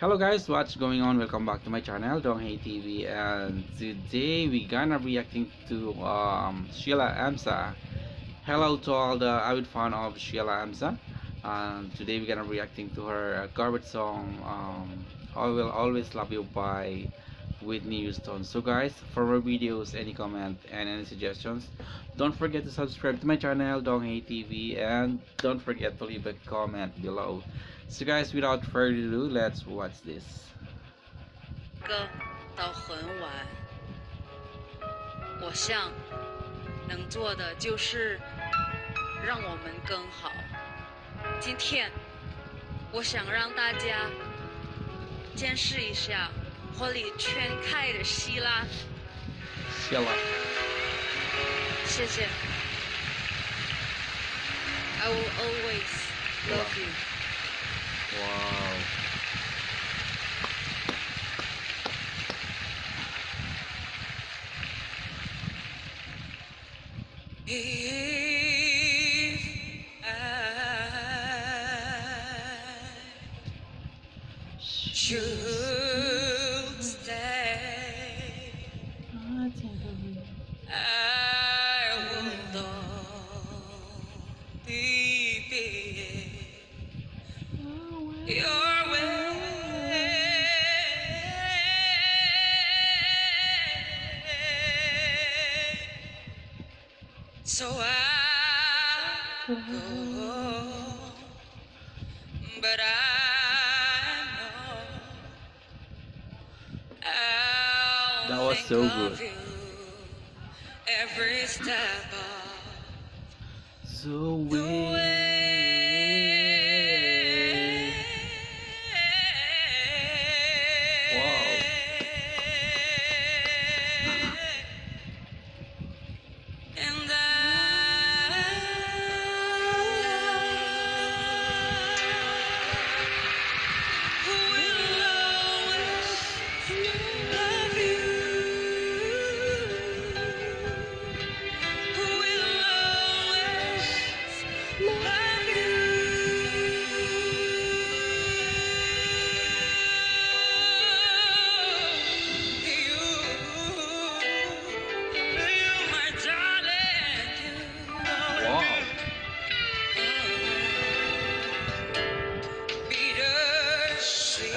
Hello guys, what's going on? Welcome back to my channel, Donghe TV and today we gonna reacting to um, Shila Amzah. Hello to all the avid fan of Shila Amzah. And today we're gonna reacting to her cover song um, I Will Always Love You by Whitney Houston. So guys, for more videos, any comment and any suggestions, don't forget to subscribe to my channel, Donghe TV and don't forget to leave a comment below. So guys, without further ado, let's watch this. 歌到很晚，我想能做的就是让我们更好。今天，我想让大家见识一下火力全开的希拉。Sheila. 谢谢。I will always love you。Wow. So I go, but I know I'll That was think so of good. you every step of So the way.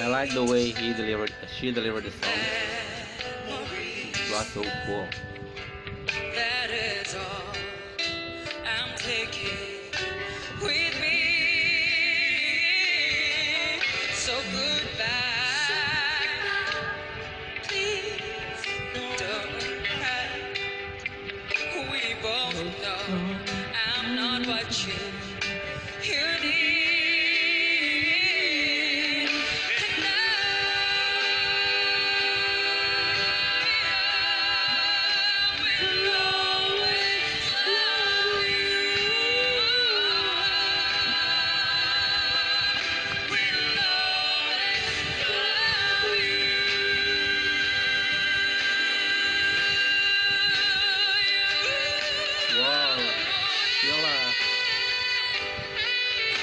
I like the way he delivered, she delivered the song. It was so cool. That is all I'm taking with me.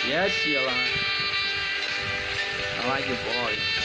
Yes, Shila. I like your voice.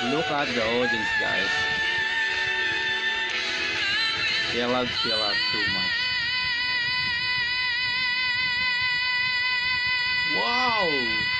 Look at the audience, guys. They love Shila too much. Wow!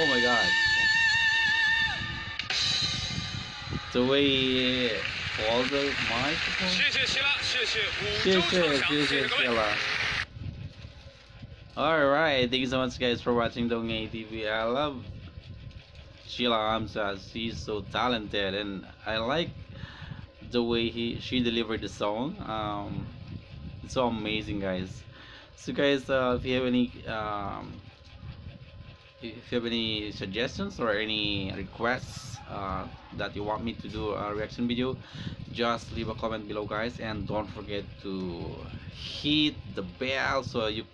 Oh my god. The way all the microphone. 谢谢希拉，谢谢五洲畅想，谢谢各位。Alright, thank you so much guys for watching Dong TV. I love Shila Hamza. She's so talented and I like the way he she delivered the song. Um, it's so amazing guys. So guys, uh, if you have any um, if you have any suggestions or any requests uh, that you want me to do a reaction video just leave a comment below guys. And don't forget to hit the bell so you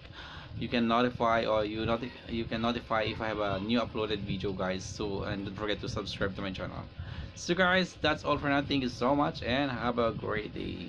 you can notify or you noti you can notify if I have a new uploaded video guys. So and don't forget to subscribe to my channel. So guys that's all for now. Thank you so much and have a great day